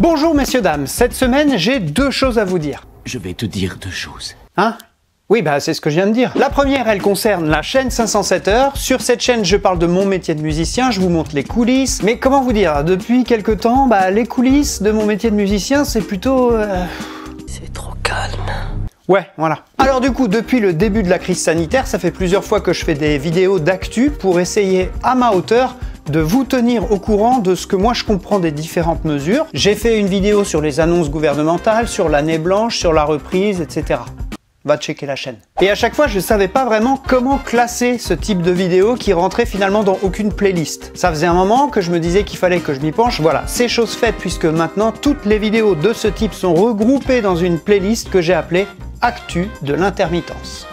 Bonjour messieurs dames, cette semaine j'ai deux choses à vous dire. Je vais te dire deux choses. Hein? Oui, bah c'est ce que je viens de dire. La première, elle concerne la chaîne 507 heures. Sur cette chaîne, je parle de mon métier de musicien, je vous montre les coulisses. Mais comment vous dire, depuis quelques temps, bah les coulisses de mon métier de musicien, c'est plutôt... euh, C'est trop calme. Ouais, voilà. Alors du coup, depuis le début de la crise sanitaire, ça fait plusieurs fois que je fais des vidéos d'actu pour essayer à ma hauteur de vous tenir au courant de ce que moi je comprends des différentes mesures. J'ai fait une vidéo sur les annonces gouvernementales, sur l'année blanche, sur la reprise, etc. Va checker la chaîne. Et à chaque fois, je savais pas vraiment comment classer ce type de vidéo qui rentrait finalement dans aucune playlist. Ça faisait un moment que je me disais qu'il fallait que je m'y penche. Voilà, c'est chose faite puisque maintenant toutes les vidéos de ce type sont regroupées dans une playlist que j'ai appelée Actu de l'intermittence.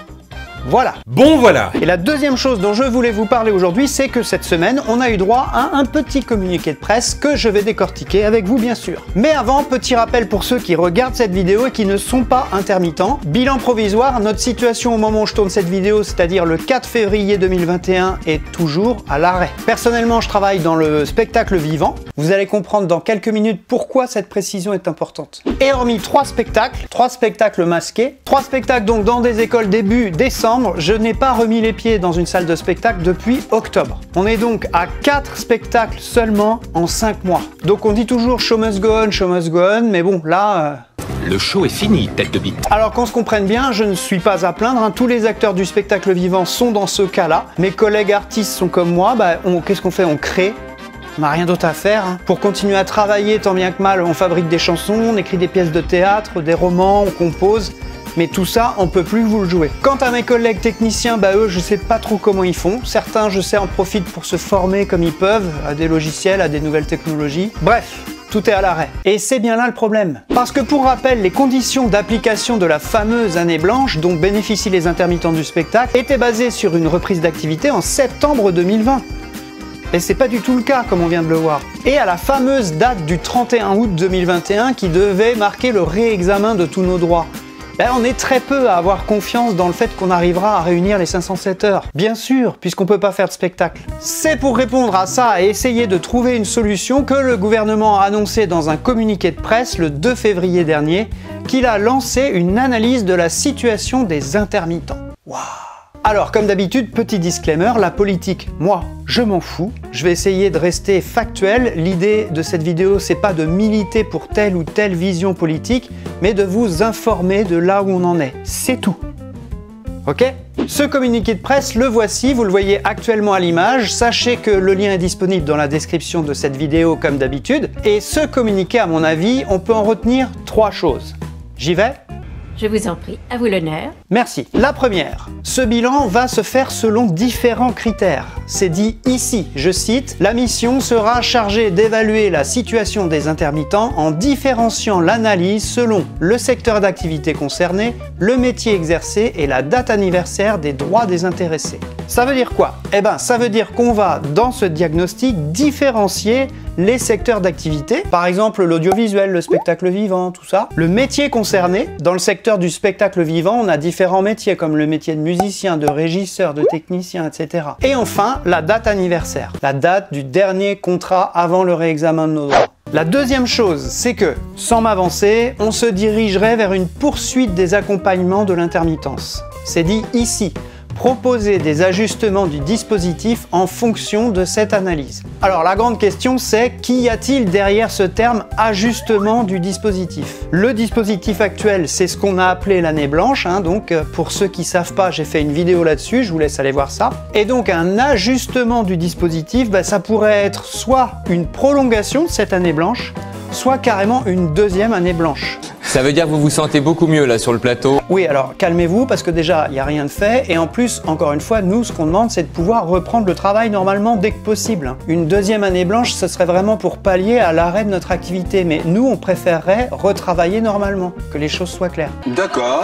Voilà. Bon voilà Et la deuxième chose dont je voulais vous parler aujourd'hui, c'est que cette semaine, on a eu droit à un petit communiqué de presse que je vais décortiquer avec vous bien sûr. Mais avant, petit rappel pour ceux qui regardent cette vidéo et qui ne sont pas intermittents. Bilan provisoire, notre situation au moment où je tourne cette vidéo, c'est-à-dire le 4 février 2021, est toujours à l'arrêt. Personnellement, je travaille dans le spectacle vivant. Vous allez comprendre dans quelques minutes pourquoi cette précision est importante. Et hormis trois spectacles, trois spectacles masqués, trois spectacles donc dans des écoles début décembre, je n'ai pas remis les pieds dans une salle de spectacle depuis octobre. On est donc à 4 spectacles seulement en 5 mois. Donc on dit toujours show must go on, show must go on, mais bon là... euh, Le show est fini, tête de bite. alors qu'on se comprenne bien, je ne suis pas à plaindre, hein. tous les acteurs du spectacle vivant sont dans ce cas-là. Mes collègues artistes sont comme moi, bah, on- qu'est-ce qu'on fait? On crée. On n'a rien d'autre à faire. hein. Pour continuer à travailler, tant bien que mal, on fabrique des chansons, on écrit des pièces de théâtre, des romans, on compose. Mais tout ça, on peut plus vous le jouer. Quant à mes collègues techniciens, bah eux, je sais pas trop comment ils font. Certains, je sais, en profitent pour se former comme ils peuvent à des logiciels, à des nouvelles technologies. Bref, tout est à l'arrêt. Et c'est bien là le problème. Parce que pour rappel, les conditions d'application de la fameuse année blanche dont bénéficient les intermittents du spectacle étaient basées sur une reprise d'activité en septembre 2020. Et c'est pas du tout le cas comme on vient de le voir. Et à la fameuse date du 31 août 2021 qui devait marquer le réexamen de tous nos droits. Ben, on est très peu à avoir confiance dans le fait qu'on arrivera à réunir les 507 heures. Bien sûr, puisqu'on peut pas faire de spectacle. C'est pour répondre à ça et essayer de trouver une solution que le gouvernement a annoncé dans un communiqué de presse le 2 février dernier qu'il a lancé une analyse de la situation des intermittents. Alors, comme d'habitude, petit disclaimer, la politique, moi, je m'en fous. Je vais essayer de rester factuel. L'idée de cette vidéo, c'est pas de militer pour telle ou telle vision politique, mais de vous informer de là où on en est. C'est tout. Ok? Ce communiqué de presse, le voici, vous le voyez actuellement à l'image. Sachez que le lien est disponible dans la description de cette vidéo comme d'habitude. Et ce communiqué, à mon avis, on peut en retenir trois choses. J'y vais? Je vous en prie, à vous l'honneur. Merci. La première, ce bilan va se faire selon différents critères. C'est dit ici, je cite, la mission sera chargée d'évaluer la situation des intermittents en différenciant l'analyse selon le secteur d'activité concerné, le métier exercé et la date anniversaire des droits des intéressés. Ça veut dire quoi Eh ben, ça veut dire qu'on va, dans ce diagnostic, différencier les secteurs d'activité, par exemple l'audiovisuel, le spectacle vivant, tout ça. Le métier concerné, dans le secteur du spectacle vivant, on a différents métiers comme le métier de musicien, de régisseur, de technicien, etc. Et enfin, la date anniversaire, la date du dernier contrat avant le réexamen de nos droits. La deuxième chose, c'est que, sans m'avancer, on se dirigerait vers une poursuite des accompagnements de l'intermittence. C'est dit ici proposer des ajustements du dispositif en fonction de cette analyse. Alors la grande question c'est qu'y a-t-il derrière ce terme ajustement du dispositif? Le dispositif actuel c'est ce qu'on a appelé l'année blanche, hein, donc euh, pour ceux qui savent pas j'ai fait une vidéo là-dessus, je vous laisse aller voir ça. Et donc un ajustement du dispositif, bah, ça pourrait être soit une prolongation de cette année blanche, soit carrément une deuxième année blanche. Ça veut dire que vous vous sentez beaucoup mieux là sur le plateau Oui, alors calmez-vous parce que déjà, il n'y a rien de fait. Et en plus, encore une fois, nous, ce qu'on demande, c'est de pouvoir reprendre le travail normalement dès que possible. Une deuxième année blanche, ce serait vraiment pour pallier à l'arrêt de notre activité. Mais nous, on préférerait retravailler normalement, que les choses soient claires. D'accord.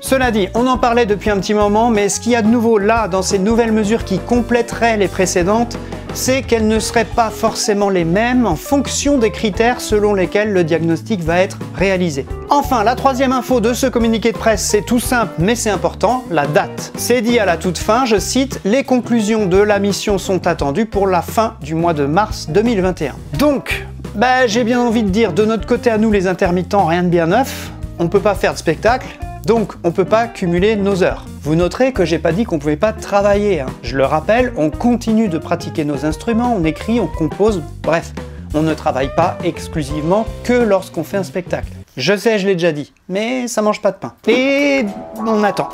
Cela dit, on en parlait depuis un petit moment, mais ce qu'il y a de nouveau là, dans ces nouvelles mesures qui compléteraient les précédentes, c'est qu'elles ne seraient pas forcément les mêmes en fonction des critères selon lesquels le diagnostic va être réalisé. Enfin, la troisième info de ce communiqué de presse, c'est tout simple mais c'est important, la date. C'est dit à la toute fin, je cite, les conclusions de la mission sont attendues pour la fin du mois de mars 2021. Donc, Bah j'ai bien envie de dire, de notre côté à nous les intermittents, rien de bien neuf. On peut pas faire de spectacle, donc on peut pas cumuler nos heures. Vous noterez que j'ai pas dit qu'on pouvait pas travailler. hein. Je le rappelle, on continue de pratiquer nos instruments, on écrit, on compose, bref, on ne travaille pas exclusivement que lorsqu'on fait un spectacle. Je sais, je l'ai déjà dit, mais ça mange pas de pain. Et on attend.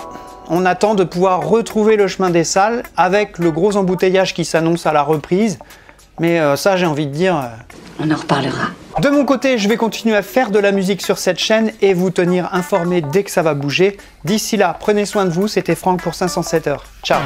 On attend de pouvoir retrouver le chemin des salles avec le gros embouteillage qui s'annonce à la reprise. Mais euh, ça, j'ai envie de dire, euh, On en reparlera. De mon côté, je vais continuer à faire de la musique sur cette chaîne et vous tenir informé dès que ça va bouger. D'ici là, prenez soin de vous, c'était Franck pour 507 heures. Ciao